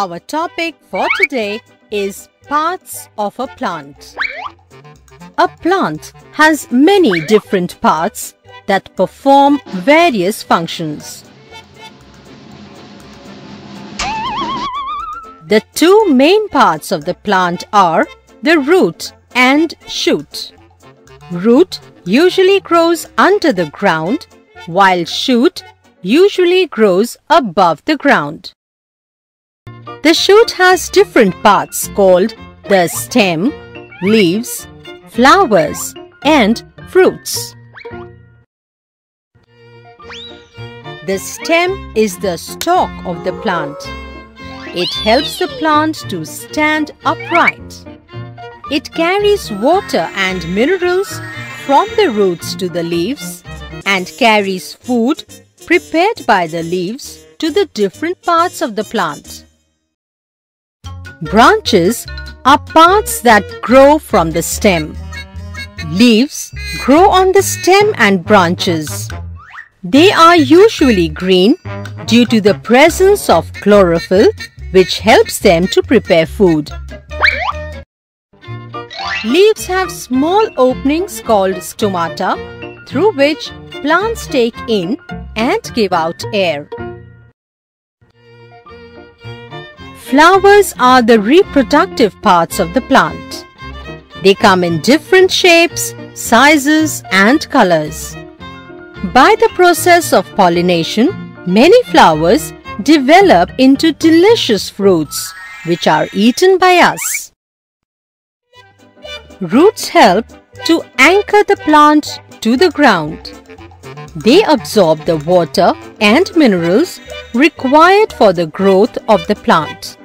Our topic for today is parts of a plant. A plant has many different parts that perform various functions. The two main parts of the plant are the root and shoot. Root usually grows under the ground while shoot usually grows above the ground. The shoot has different parts called the stem, leaves, flowers and fruits. The stem is the stalk of the plant. It helps the plant to stand upright. It carries water and minerals from the roots to the leaves and carries food prepared by the leaves to the different parts of the plant. Branches are parts that grow from the stem. Leaves grow on the stem and branches. They are usually green due to the presence of chlorophyll which helps them to prepare food. Leaves have small openings called stomata through which plants take in and give out air. Flowers are the reproductive parts of the plant. They come in different shapes, sizes and colors. By the process of pollination, many flowers develop into delicious fruits which are eaten by us. Roots help to anchor the plant to the ground. They absorb the water and minerals required for the growth of the plant.